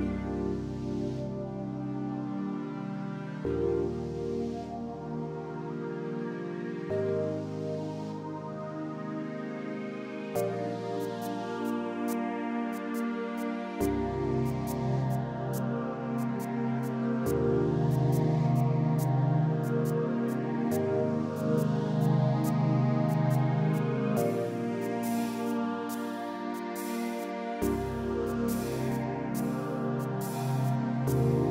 Bye. Amen.